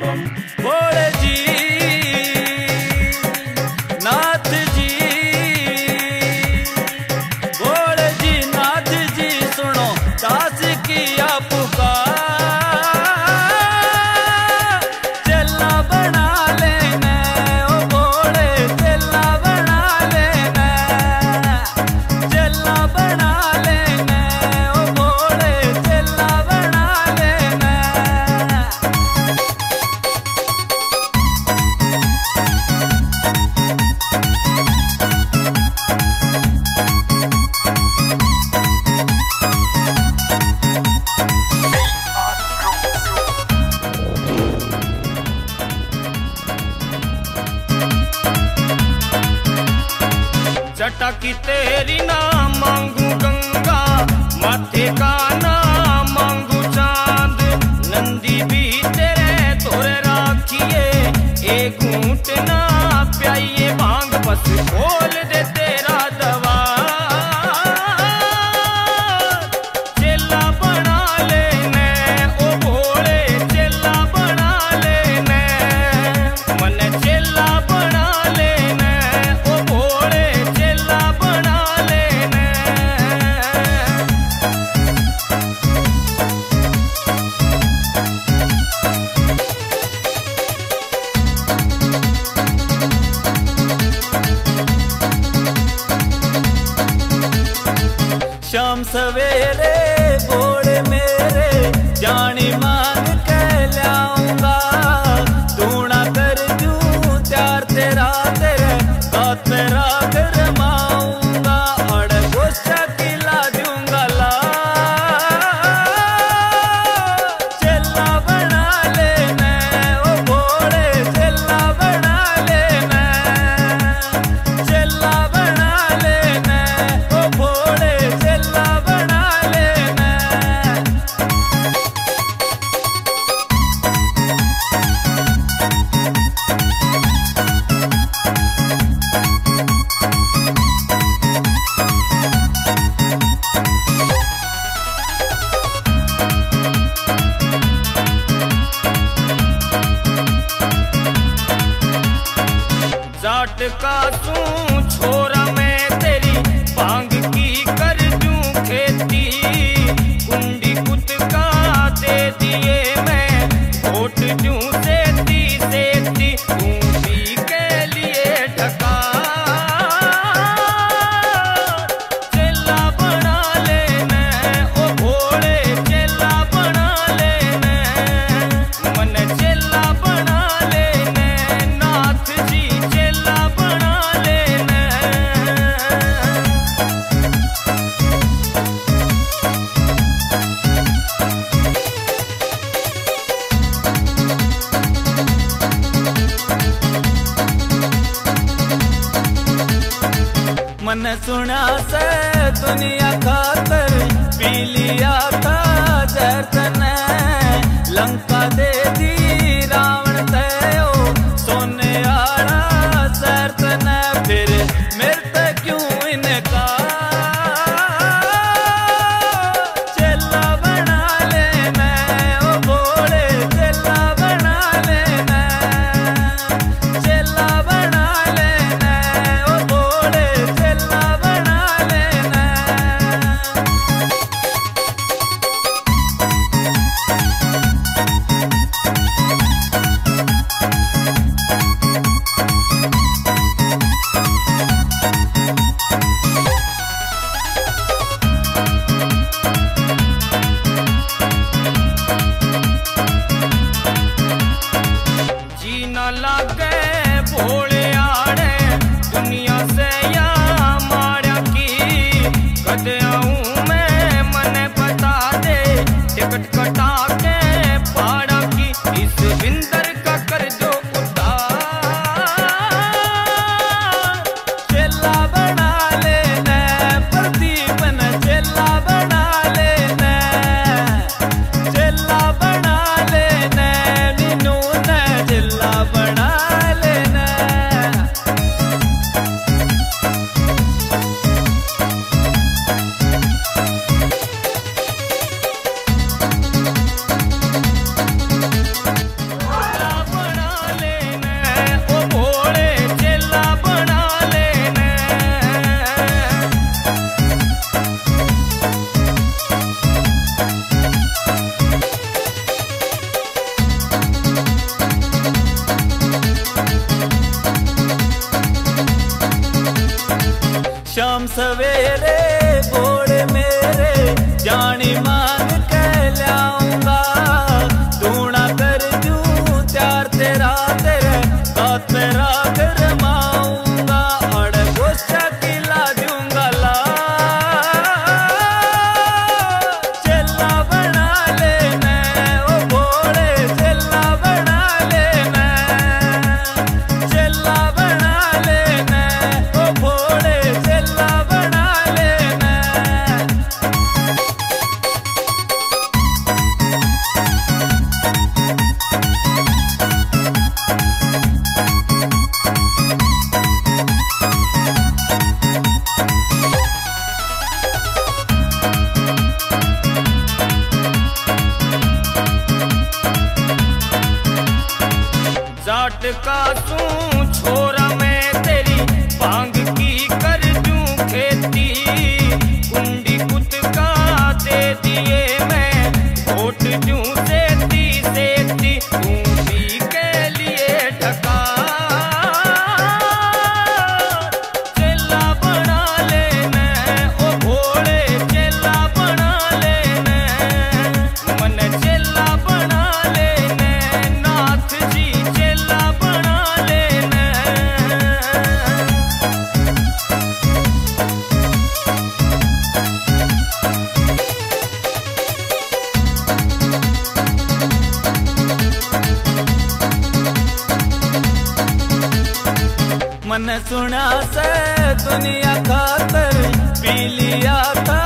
Whoa. की तेरी ना मांगू गंगा, माथे का ना मांगू चाँद। नंदी भी तेरे तोरे राखिए, एक घूट ना प्याइए, भाँग बस ओ सवेरे जाट का तू छोरा मैं तेरी पांग मन सुना से दुनिया खातर पी लिया था जतन लंका दे दी say शाम सवेरे बोड़ मेरे, जानी मान कह लाऊँगा। दूना कर जू त्यार तेरा तेरे साथ मेरा घर माँ का तू छोरा मैं तेरी भाँग मन सुना से दुनिया खातर पी लिया था।